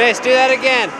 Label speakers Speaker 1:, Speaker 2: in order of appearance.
Speaker 1: Chase, do that again.